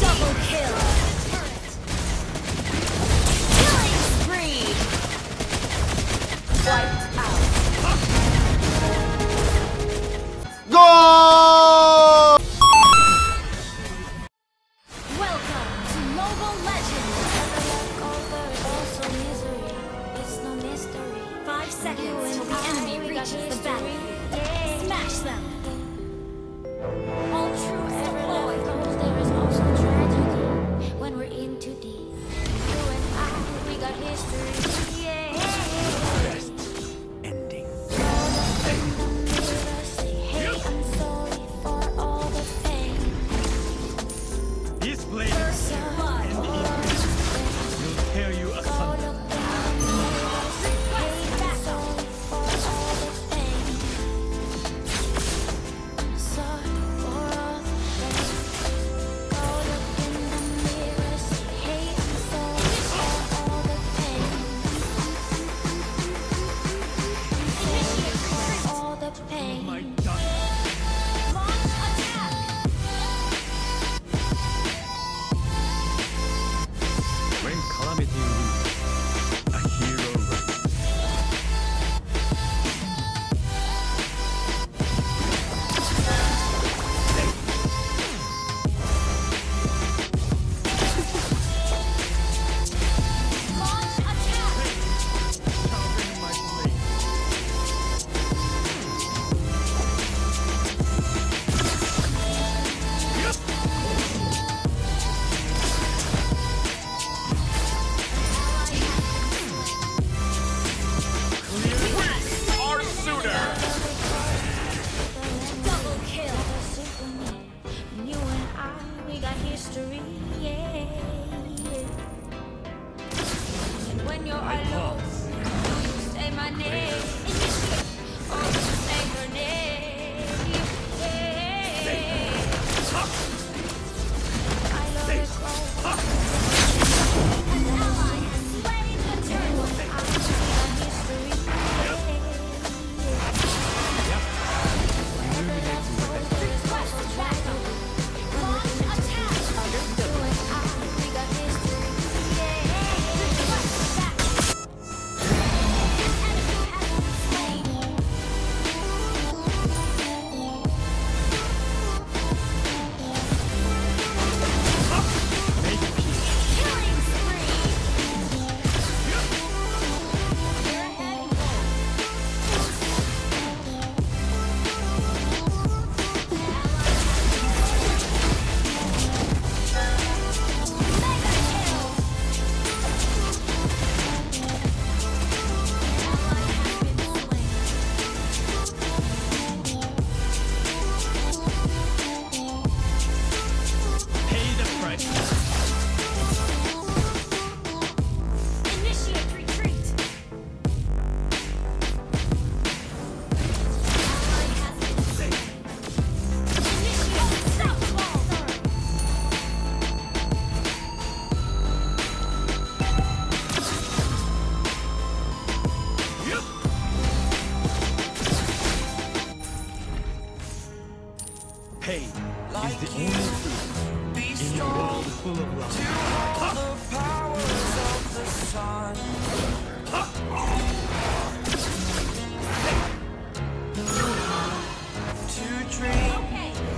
Double kill. Killing spree. Wiped out. pain like is the you, only truth in a world full of. To the powers of the sun. to dream. Okay.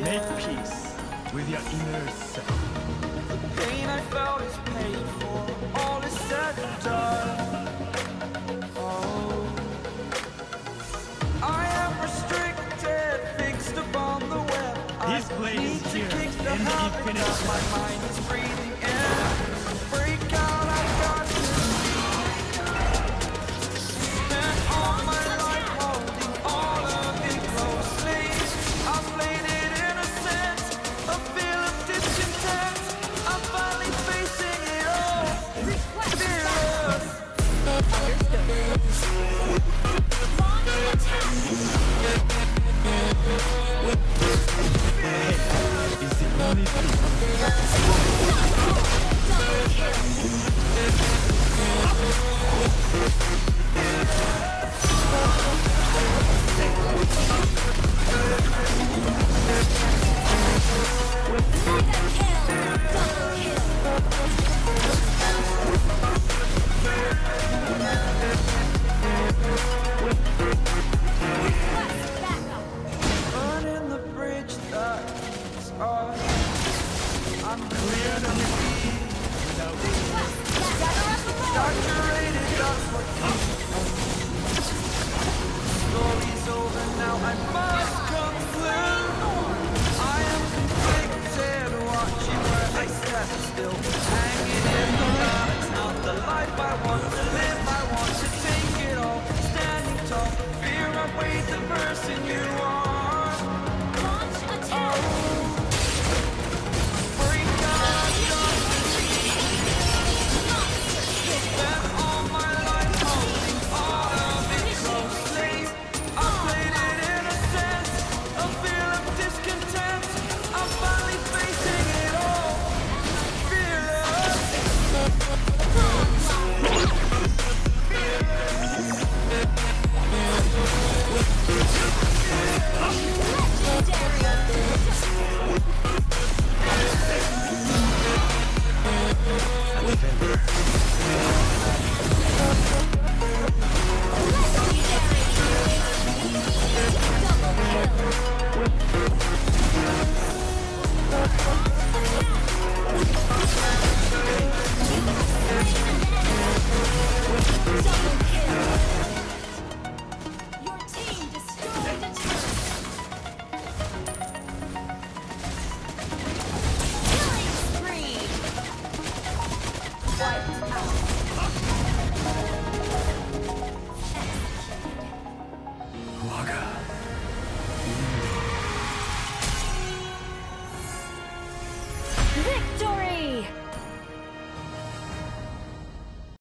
Make peace with your inner self. The pain I felt is paid for, all is said and done. Oh. I am restricted, fixed upon the web. This place is here, and the infinite. white.